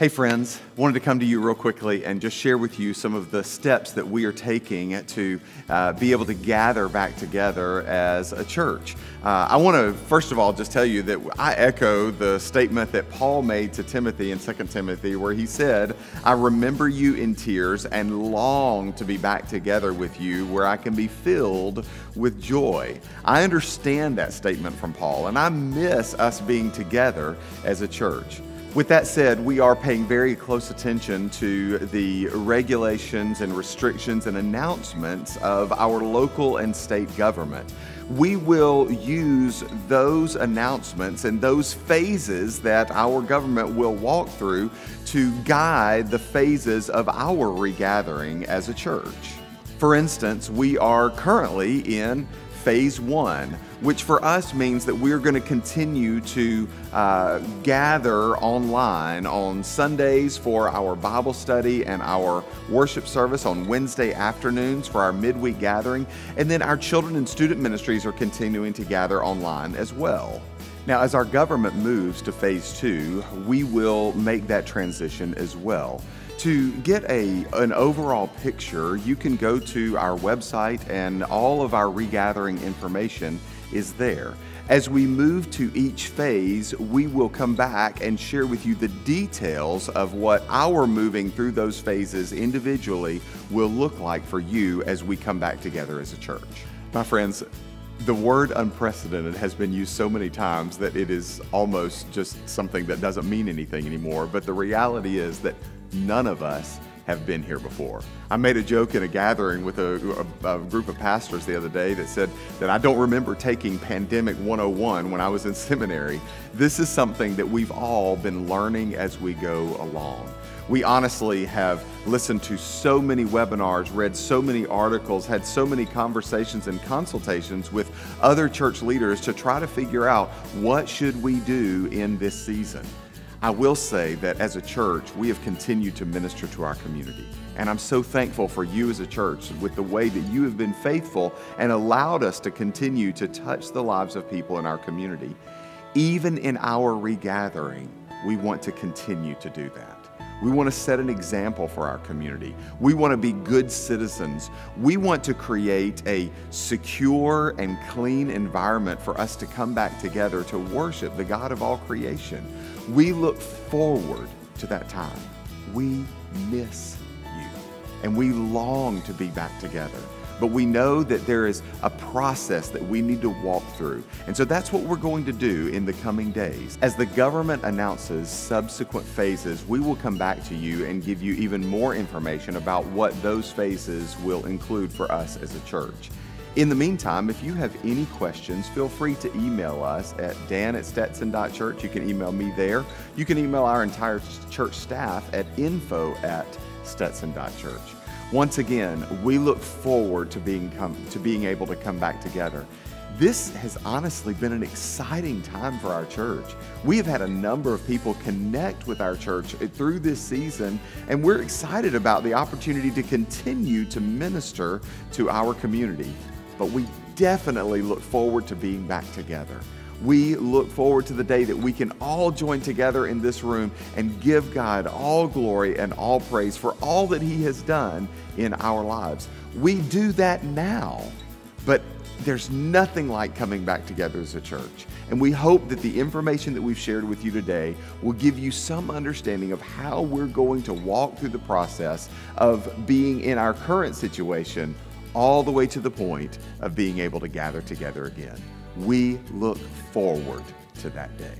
Hey, friends, wanted to come to you real quickly and just share with you some of the steps that we are taking to uh, be able to gather back together as a church. Uh, I want to, first of all, just tell you that I echo the statement that Paul made to Timothy in 2 Timothy, where he said, I remember you in tears and long to be back together with you, where I can be filled with joy. I understand that statement from Paul, and I miss us being together as a church. With that said, we are paying very close attention to the regulations and restrictions and announcements of our local and state government. We will use those announcements and those phases that our government will walk through to guide the phases of our regathering as a church. For instance, we are currently in phase one, which for us means that we're going to continue to uh, gather online on Sundays for our Bible study and our worship service on Wednesday afternoons for our midweek gathering. And then our children and student ministries are continuing to gather online as well. Now, as our government moves to phase two, we will make that transition as well. To get a, an overall picture, you can go to our website and all of our regathering information is there. As we move to each phase, we will come back and share with you the details of what our moving through those phases individually will look like for you as we come back together as a church. My friends, the word unprecedented has been used so many times that it is almost just something that doesn't mean anything anymore. But the reality is that none of us have been here before. I made a joke in a gathering with a, a, a, group of pastors the other day that said that I don't remember taking Pandemic 101 when I was in seminary. This is something that we've all been learning as we go along. We honestly have listened to so many webinars, read so many articles, had so many conversations and consultations with other church leaders to try to figure out what should we do in this season. I will say that as a church, we have continued to minister to our community. And I'm so thankful for you as a church with the way that you have been faithful and allowed us to continue to touch the lives of people in our community. Even in our regathering, we want to continue to do that. We want to set an example for our community. We want to be good citizens. We want to create a secure and clean environment for us to come back together to worship the God of all creation. We look forward to that time. We miss you. And we long to be back together. But we know that there is a process that we need to walk through. And so that's what we're going to do in the coming days. As the government announces subsequent phases, we will come back to you and give you even more information about what those phases will include for us as a church. In the meantime, if you have any questions, feel free to email us at dan at stetson.church. You can email me there. You can email our entire church staff at info at stetson.church. Once again, we look forward to being, come, to being able to come back together. This has honestly been an exciting time for our church. We have had a number of people connect with our church through this season, and we're excited about the opportunity to continue to minister to our community but we definitely look forward to being back together. We look forward to the day that we can all join together in this room and give God all glory and all praise for all that He has done in our lives. We do that now, but there's nothing like coming back together as a church. And we hope that the information that we've shared with you today will give you some understanding of how we're going to walk through the process of being in our current situation all the way to the point of being able to gather together again. We look forward to that day.